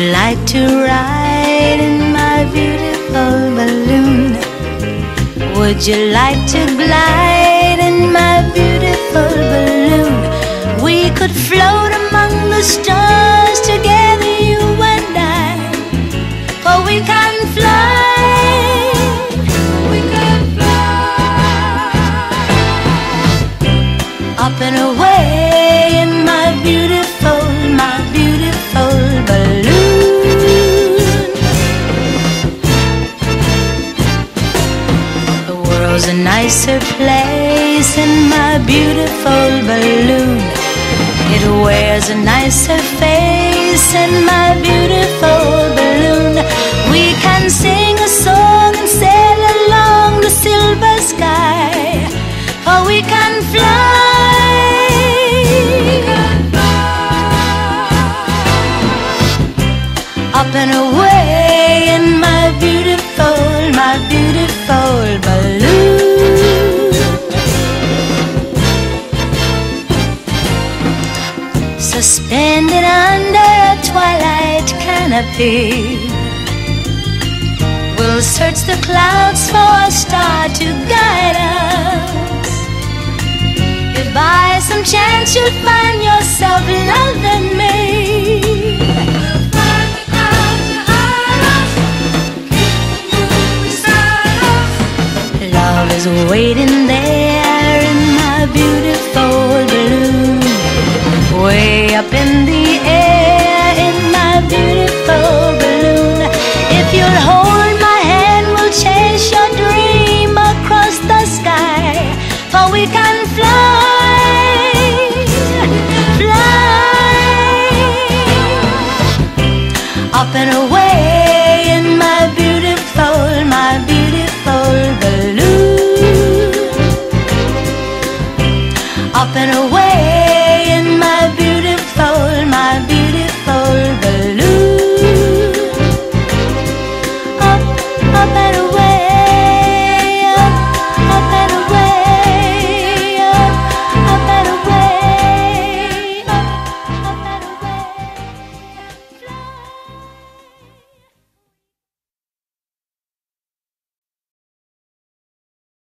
like to ride in my beautiful balloon? Would you like to glide in my beautiful balloon? We could float among the stars together, you and I. For we can fly. We can fly. Up and away World's a nicer place in my beautiful balloon. It wears a nicer face in my beautiful balloon. We can sing Suspended under a twilight canopy. We'll search the clouds for a star to guide us. If by some chance you'd find yourself loving me, love is waiting there up and away.